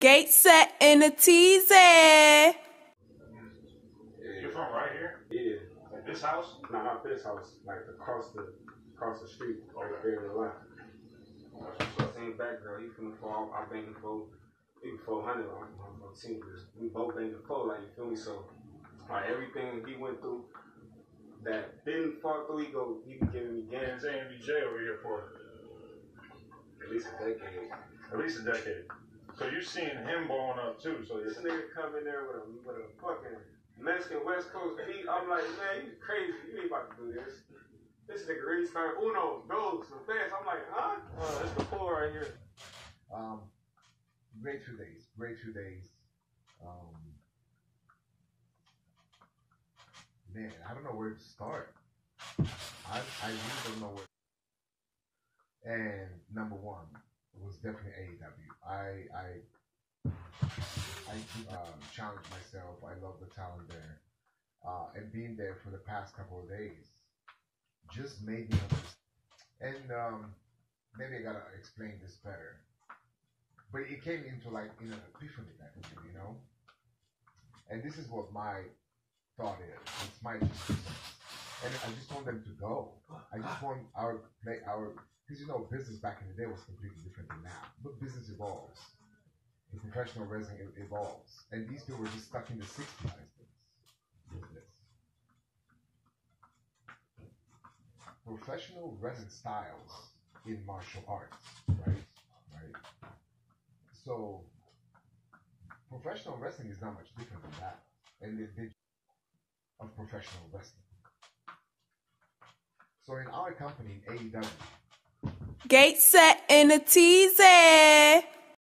Gate set in a teaser. Yeah. You're from right here? Yeah. Like this house? No, not this house. Like across the across the street, right there in the line. Oh, that's what's up. Same back girl. He from the fall. I banged the pole. He was 400 on on on team. We both banged the pole. Like you feel me? So like everything he went through that didn't fall through, he go he be giving me And games saying BJ over here for at least a decade. at least a decade. So you're seeing him blowing up too. So This you're, nigga come in there with a with a fucking Mexican West Coast beat. I'm like, man, you crazy. You ain't about to do this. This nigga really started Uno, dogs, so fast. I'm like, huh? Oh, this the pool right here. Um, great two days. Great two days. Um, man, I don't know where to start. I I really don't know where. And number one was definitely AEW. I I I um, challenge myself. I love the talent there, uh, and being there for the past couple of days just made me. And um, maybe I gotta explain this better but it came into like in an epiphany type you know. And this is what my thought is. It's my cents. And I just want them to go. I just ah. want our play our because you know business back in the day was completely different than now. But business evolves. And professional wrestling evolves, and these people were just stuck in the '60s. Business. Professional wrestling styles in martial arts, right? Right. So, professional wrestling is not much different than that, and the the of professional wrestling. So, in our company, AEW, Gate set in a teasy.